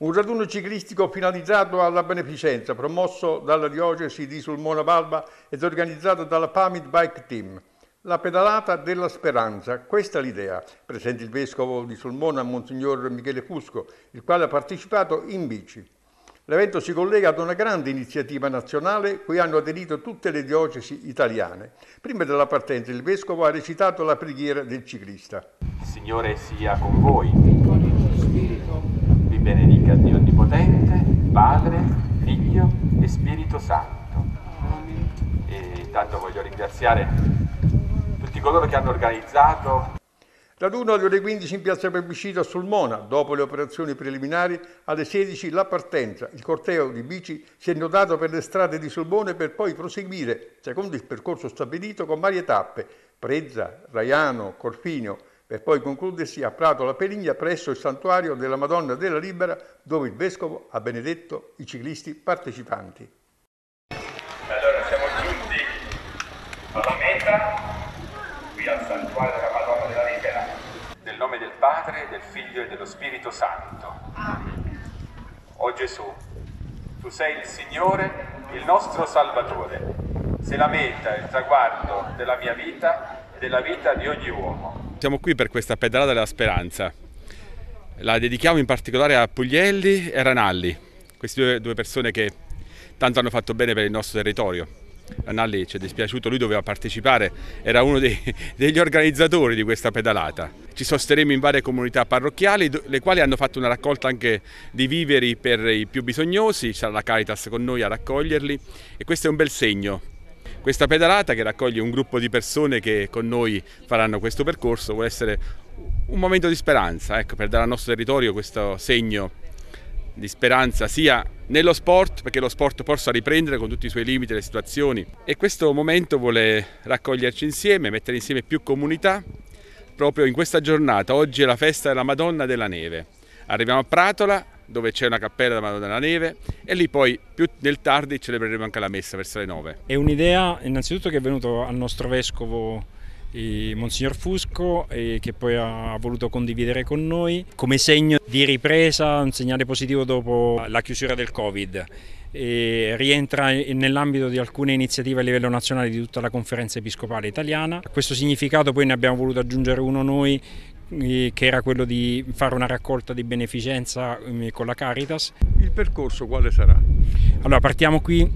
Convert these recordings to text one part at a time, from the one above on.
Un raduno ciclistico finalizzato alla beneficenza, promosso dalla diocesi di Sulmona Balba ed organizzato dalla Pamit Bike Team. La pedalata della speranza, questa è l'idea, presente il vescovo di Sulmona, Monsignor Michele Fusco, il quale ha partecipato in bici. L'evento si collega ad una grande iniziativa nazionale cui hanno aderito tutte le diocesi italiane. Prima della partenza il vescovo ha recitato la preghiera del ciclista. Il Signore sia con voi benedica Dio Onnipotente, Padre, Figlio e Spirito Santo. E intanto voglio ringraziare tutti coloro che hanno organizzato Raduno alle ore 15 in piazza Plebiscito a Sulmona, dopo le operazioni preliminari alle 16 la partenza. Il corteo di bici si è notato per le strade di Sulmone per poi proseguire, secondo il percorso stabilito, con varie tappe, Prezza, Raiano, Corfinio, per poi concludersi a Prato la Peligna presso il santuario della Madonna della Libera dove il Vescovo ha benedetto i ciclisti partecipanti. Allora siamo giunti alla meta, qui al santuario della Madonna della Libera. Nel nome del Padre, del Figlio e dello Spirito Santo. O Gesù, tu sei il Signore, il nostro Salvatore. Sei la meta, il traguardo della mia vita e della vita di ogni uomo. Siamo qui per questa pedalata della speranza. La dedichiamo in particolare a Puglielli e Ranalli, queste due, due persone che tanto hanno fatto bene per il nostro territorio. Ranalli ci è dispiaciuto, lui doveva partecipare, era uno dei, degli organizzatori di questa pedalata. Ci sosteremo in varie comunità parrocchiali, le quali hanno fatto una raccolta anche di viveri per i più bisognosi, sarà la Caritas con noi a raccoglierli e questo è un bel segno questa pedalata che raccoglie un gruppo di persone che con noi faranno questo percorso vuole essere un momento di speranza, ecco, per dare al nostro territorio questo segno di speranza sia nello sport, perché lo sport possa riprendere con tutti i suoi limiti le situazioni. E questo momento vuole raccoglierci insieme, mettere insieme più comunità proprio in questa giornata. Oggi è la festa della Madonna della Neve. Arriviamo a Pratola, dove c'è una cappella della Madonna della Neve e lì poi più nel tardi celebreremo anche la messa verso le 9. È un'idea innanzitutto che è venuto al nostro vescovo Monsignor Fusco che poi ha voluto condividere con noi come segno di ripresa, un segnale positivo dopo la chiusura del Covid. E rientra nell'ambito di alcune iniziative a livello nazionale di tutta la conferenza episcopale italiana. Questo significato poi ne abbiamo voluto aggiungere uno noi che era quello di fare una raccolta di beneficenza mm, con la Caritas. Il percorso quale sarà? Allora partiamo qui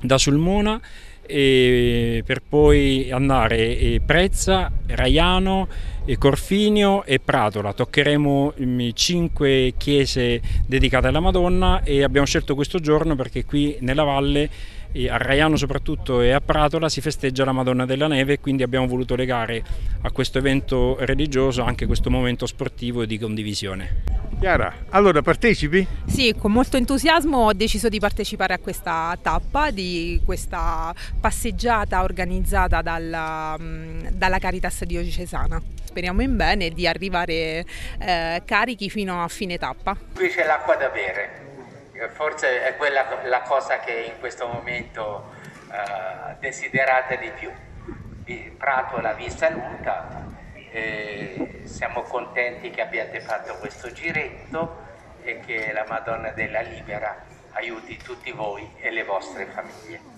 da Sulmona per poi andare Prezza, Raiano, Corfinio e Pratola. Toccheremo mm, cinque chiese dedicate alla Madonna e abbiamo scelto questo giorno perché qui nella valle a Raiano soprattutto e a Pratola si festeggia la Madonna della Neve e quindi abbiamo voluto legare a questo evento religioso anche questo momento sportivo e di condivisione. Chiara, allora partecipi? Sì, con molto entusiasmo ho deciso di partecipare a questa tappa, di questa passeggiata organizzata dalla, mm, dalla Caritas diocesana. Speriamo in bene di arrivare eh, carichi fino a fine tappa. Qui c'è l'acqua da bere, forse è quella la cosa che in questo momento uh, desiderate di più. Prato la vista lunga, e siamo contenti che abbiate fatto questo giretto e che la Madonna della Libera aiuti tutti voi e le vostre famiglie.